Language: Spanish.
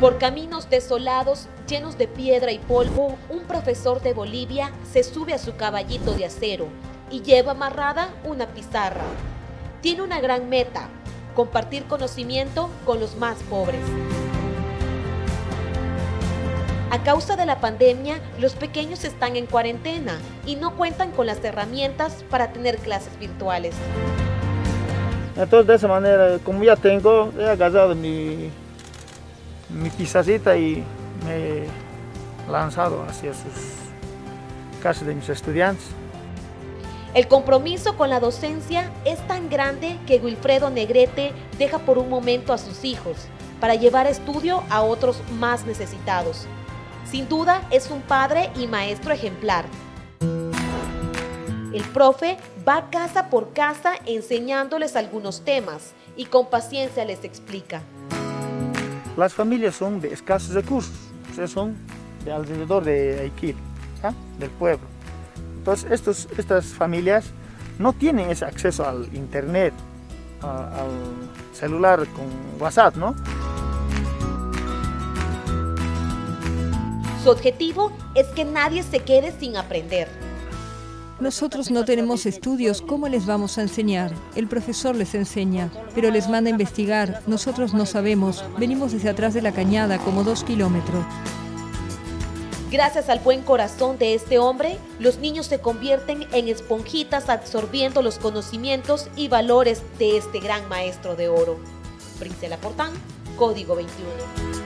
Por caminos desolados, llenos de piedra y polvo, un profesor de Bolivia se sube a su caballito de acero y lleva amarrada una pizarra. Tiene una gran meta, compartir conocimiento con los más pobres. A causa de la pandemia, los pequeños están en cuarentena y no cuentan con las herramientas para tener clases virtuales. Entonces de esa manera, como ya tengo, he agarrado mi, mi y me he lanzado hacia sus casas de mis estudiantes. El compromiso con la docencia es tan grande que Wilfredo Negrete deja por un momento a sus hijos para llevar estudio a otros más necesitados. Sin duda es un padre y maestro ejemplar. El profe va casa por casa enseñándoles algunos temas y con paciencia les explica. Las familias son de escasos recursos, o son de alrededor de Aikil, del pueblo. Entonces, estos, estas familias no tienen ese acceso al internet, al celular con WhatsApp, ¿no? Su objetivo es que nadie se quede sin aprender. Nosotros no tenemos estudios, ¿cómo les vamos a enseñar? El profesor les enseña, pero les manda a investigar. Nosotros no sabemos. Venimos desde atrás de la cañada, como dos kilómetros. Gracias al buen corazón de este hombre, los niños se convierten en esponjitas absorbiendo los conocimientos y valores de este gran maestro de oro. Princela Portán, Código 21.